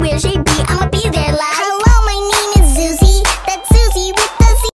wish